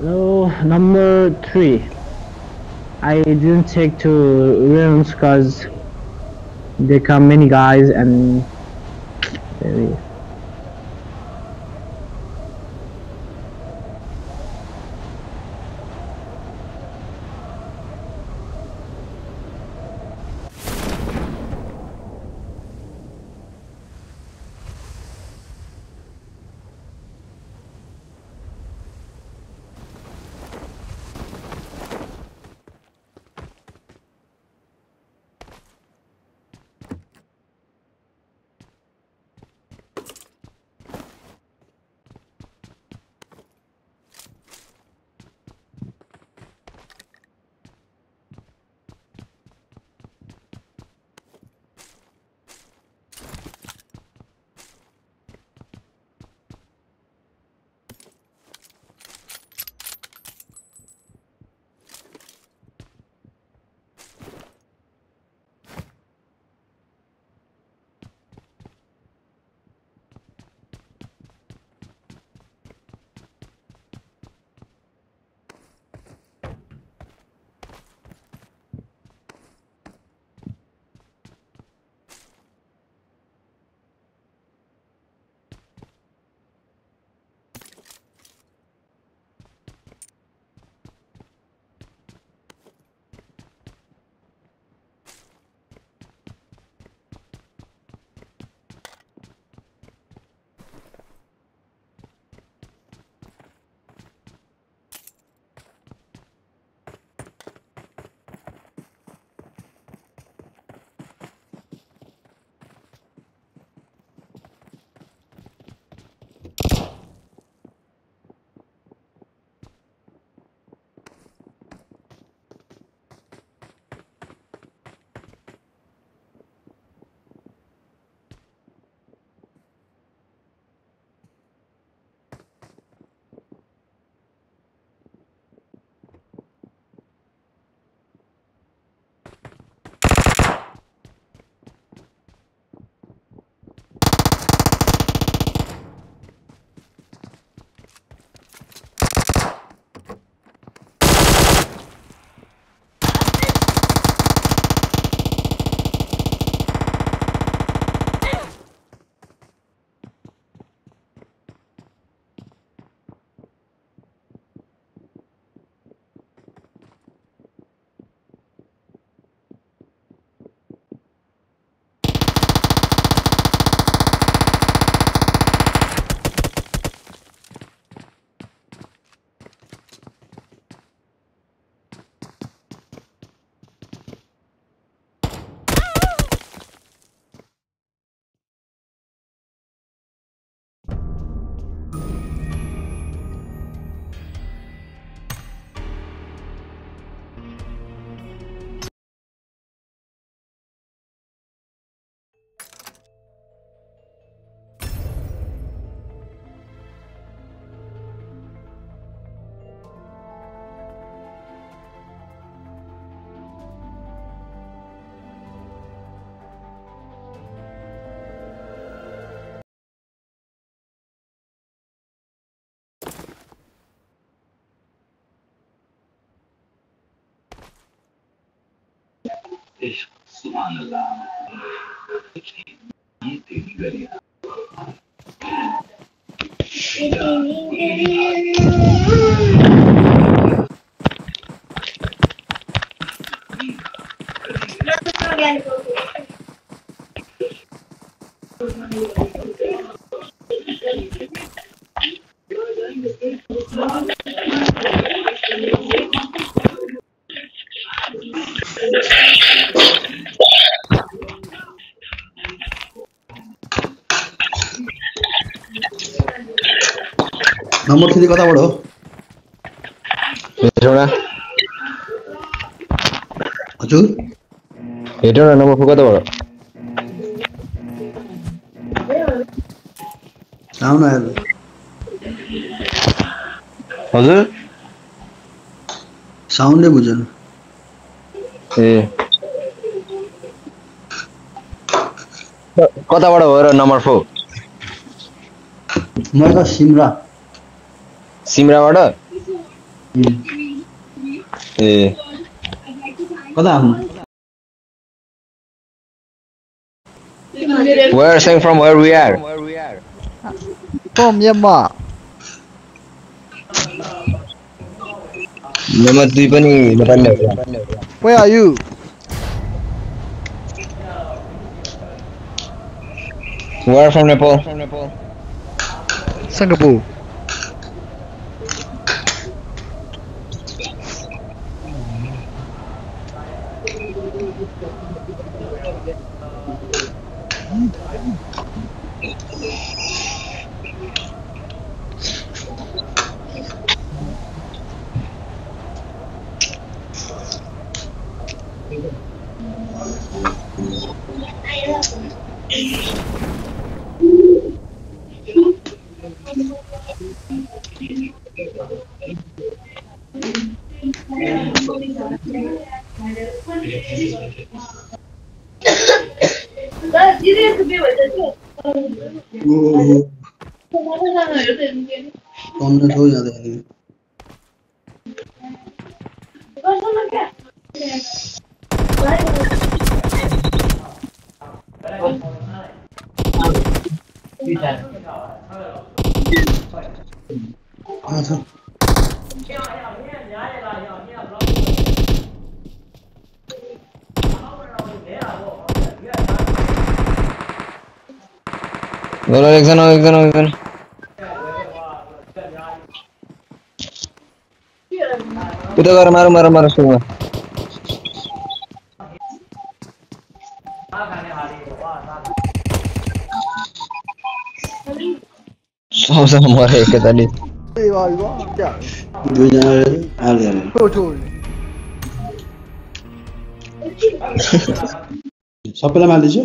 Hello, number three. I didn't take to rooms because there come many guys and. इश्क तेरी गलियाँ number three কথা বলো। এটোরা আচ্ছা এটোরা নম্বর four কথা বলো। সাউন্ড আয়াল हजुर साउन्डले बुझेन ए कताबाट हो र नम्बर फोर म सिमरा सिमराबाट ए कता Where are saying from where we are? From Myanmar. Myanmar दुई पनि Nepali Where are you? Where are from Nepal? Singapore. Thank you. हाँ सर गएर एकजना एकजना एकजना उता गएर मार मार मार सुरुमा सबजना मऱ्यो एकैचोटि Hey, vào quá. Chà, दुईजना हाल्यो अरे thôi thôi. सबैलाई मालिदिन्छु